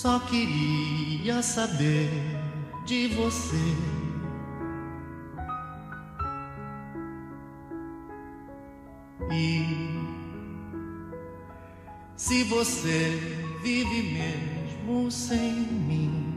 Só queria saber de você. E se você vive mesmo sem mim?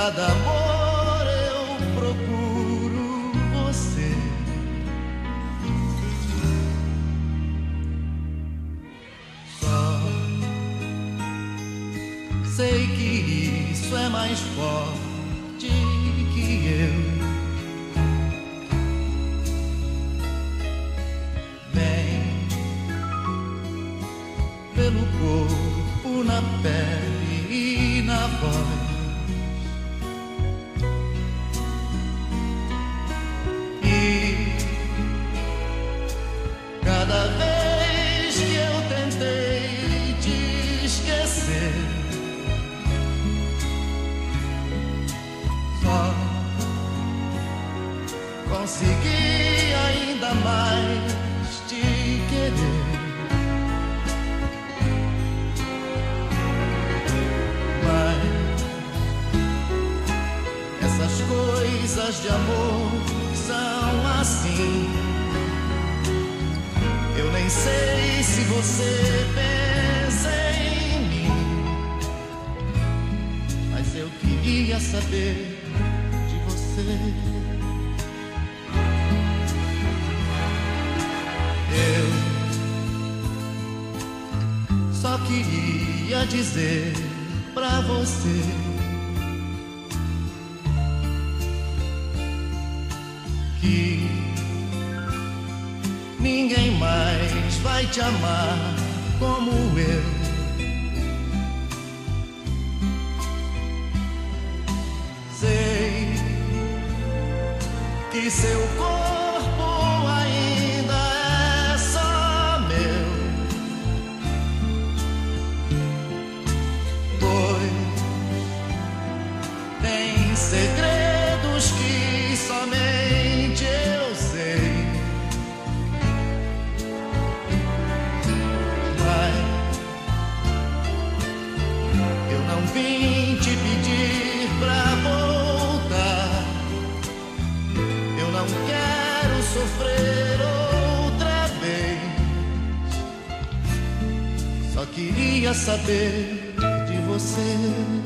cada amor eu procuro você. Só sei que isso é mais forte que eu. Vem pelo corpo, na pele e na voz. consegui ainda mais te querer. Mas essas coisas de amor são assim. Eu nem sei se você pensa em mim, mas eu queria saber de você. Eu só queria dizer pra você. Que ninguém mais vai te amar como eu. Sei que seu corpo segredos que somente eu sei. Pai, eu não vim te pedir pra voltar. Eu não quero sofrer outra vez. Só queria saber de você.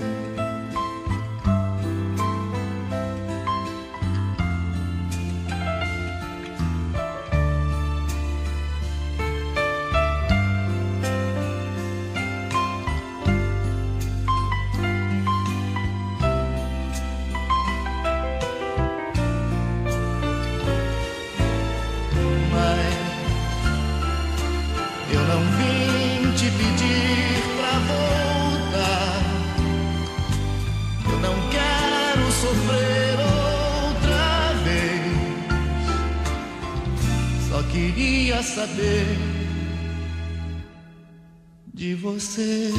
Não vim te pedir pra voltar. Eu não quero sofrer outra vez. Só queria saber de você.